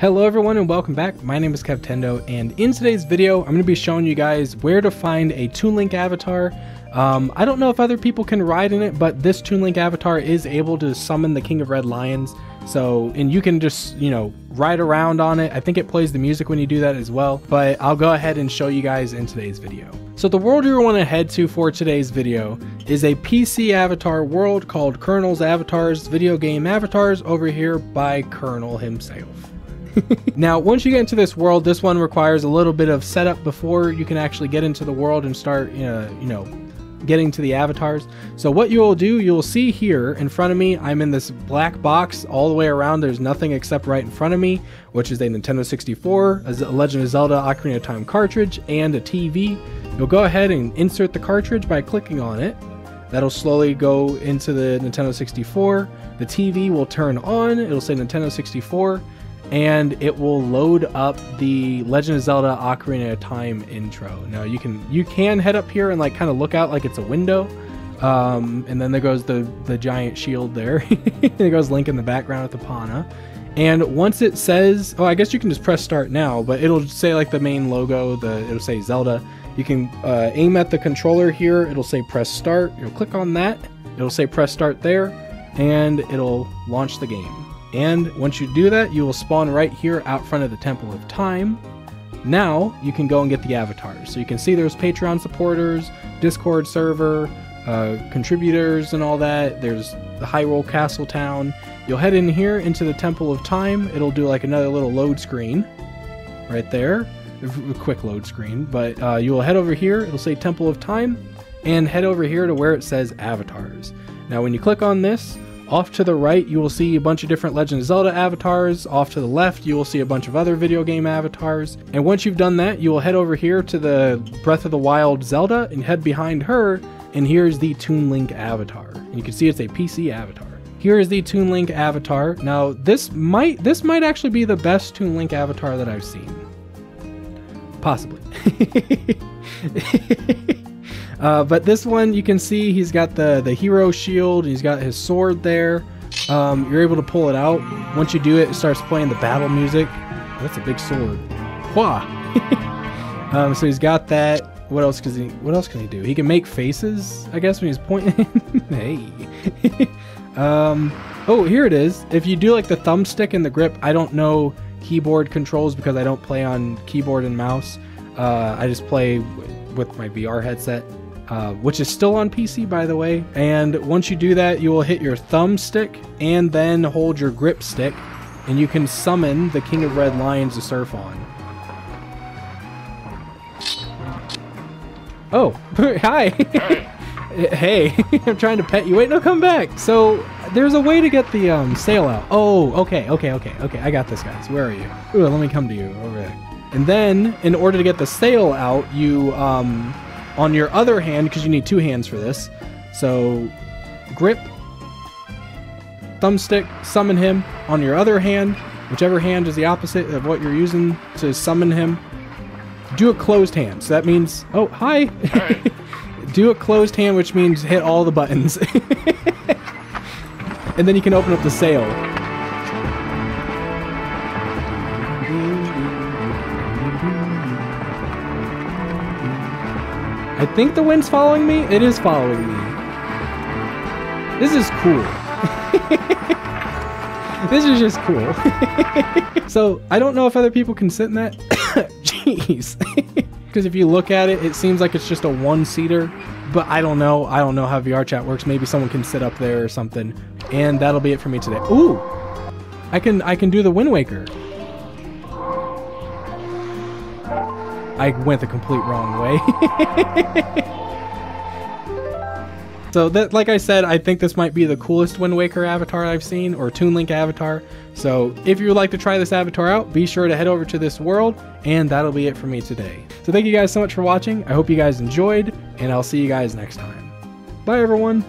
Hello everyone and welcome back. My name is KevTendo and in today's video I'm going to be showing you guys where to find a Toon Link avatar. Um, I don't know if other people can ride in it, but this Toon Link avatar is able to summon the King of Red Lions. So, and you can just, you know, ride around on it. I think it plays the music when you do that as well, but I'll go ahead and show you guys in today's video. So the world you want to head to for today's video is a PC avatar world called Colonel's Avatars Video Game Avatars over here by Colonel himself. now, once you get into this world, this one requires a little bit of setup before you can actually get into the world and start, uh, you know, getting to the avatars. So what you will do, you'll see here in front of me, I'm in this black box all the way around. There's nothing except right in front of me, which is a Nintendo 64, a Legend of Zelda Ocarina of Time cartridge, and a TV. You'll go ahead and insert the cartridge by clicking on it. That'll slowly go into the Nintendo 64. The TV will turn on. It'll say Nintendo 64 and it will load up the Legend of Zelda Ocarina of Time intro. Now you can you can head up here and like kind of look out like it's a window. Um, and then there goes the the giant shield there. there goes Link in the background with Epona. And once it says, oh, I guess you can just press start now, but it'll say like the main logo, the it'll say Zelda. You can uh, aim at the controller here. It'll say press start. You'll click on that. It'll say press start there, and it'll launch the game. And once you do that, you will spawn right here out front of the Temple of Time. Now you can go and get the avatars. So you can see there's Patreon supporters, Discord server, uh, contributors, and all that. There's the Hyrule Castle Town. You'll head in here into the Temple of Time. It'll do like another little load screen right there. A quick load screen. But uh, you will head over here. It'll say Temple of Time. And head over here to where it says avatars. Now, when you click on this, off to the right, you will see a bunch of different Legend of Zelda avatars. Off to the left, you will see a bunch of other video game avatars. And once you've done that, you will head over here to the Breath of the Wild Zelda and head behind her, and here's the Toon Link avatar. And you can see it's a PC avatar. Here is the Toon Link avatar. Now, this might this might actually be the best Toon Link avatar that I've seen. Possibly. Uh, but this one, you can see he's got the, the hero shield, he's got his sword there. Um, you're able to pull it out. Once you do it, it starts playing the battle music. That's a big sword. Wah! um, so he's got that. What else can he? What else can he do? He can make faces, I guess, when he's pointing. hey. um, oh, here it is. If you do like the thumbstick and the grip, I don't know keyboard controls because I don't play on keyboard and mouse. Uh, I just play with my VR headset uh, which is still on PC, by the way. And once you do that, you will hit your thumbstick and then hold your grip stick, and you can summon the King of Red Lions to surf on. Oh, hi. hey, I'm trying to pet you. Wait, no, come back. So there's a way to get the um, sail out. Oh, okay, okay, okay, okay. I got this, guys. Where are you? Ooh, let me come to you over there. And then, in order to get the sail out, you um, on your other hand, because you need two hands for this, so grip, thumbstick, summon him. On your other hand, whichever hand is the opposite of what you're using to summon him, do a closed hand. So that means, oh, hi. do a closed hand, which means hit all the buttons. and then you can open up the sail. I think the wind's following me. It is following me. This is cool. this is just cool. so I don't know if other people can sit in that. Jeez. Because if you look at it, it seems like it's just a one-seater. But I don't know. I don't know how VR chat works. Maybe someone can sit up there or something. And that'll be it for me today. Ooh! I can I can do the Wind Waker. I went the complete wrong way. so that, like I said, I think this might be the coolest Wind Waker avatar I've seen, or Toon Link avatar. So if you would like to try this avatar out, be sure to head over to this world, and that'll be it for me today. So thank you guys so much for watching. I hope you guys enjoyed, and I'll see you guys next time. Bye everyone!